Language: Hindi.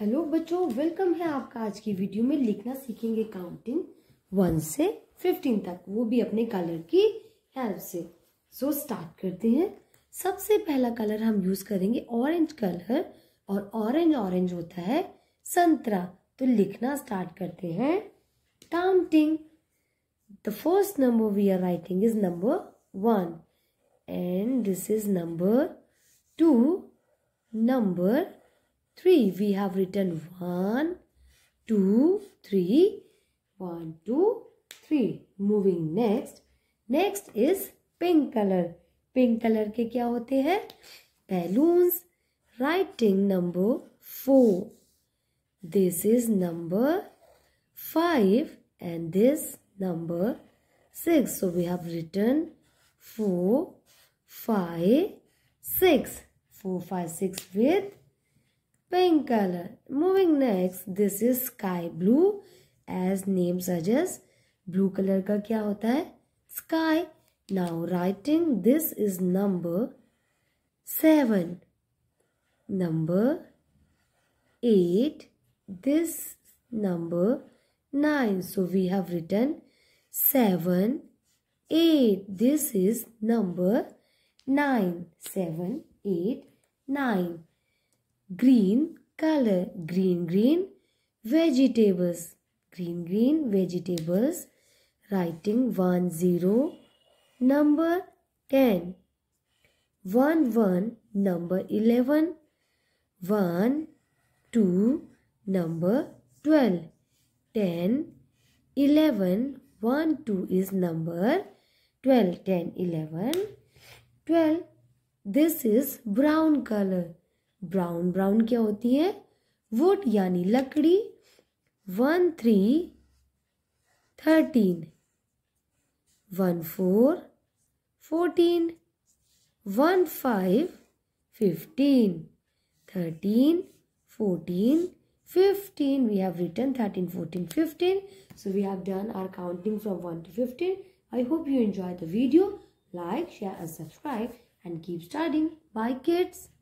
हेलो बच्चों वेलकम है आपका आज की वीडियो में लिखना सीखेंगे काउंटिंग वन से फिफ्टीन तक वो भी अपने कलर की हेल्प से। सो so, स्टार्ट करते हैं। सबसे पहला कलर हम यूज़ करेंगे ऑरेंज कलर और ऑरेंज ऑरेंज होता है संतरा। तो लिखना स्टार्ट करते हैं। Counting the first number we are writing is number one and this is number two number 3 we have written 1 2 3 1 2 3 moving next next is pink color pink color के क्या होते हैं balloons writing number 4 this is number 5 and this number 6 so we have written 4 5 6 4 5 6 with pink color. Moving next, this is sky blue as name suggests. Blue color का क्या होता है sky. Now writing this is number seven. Number eight. This number nine. So we have written seven, eight. This is number nine. Seven, eight, nine green color. Green green vegetables. Green green vegetables. Writing 1 0 number 10 1 1 number 11 1 2 number 12 10 11 1 2 is number 12 10 11 12 this is brown color brown brown क्या होती है? वुड यानी लकड़ी। One, three, thirteen. One, four, fourteen. One, five, fifteen. Thirteen, fourteen, fifteen. We have written thirteen fourteen fifteen so we have done our counting from one to fifteen I hope you enjoy the video like, share and subscribe and keep studying. Bye, kids.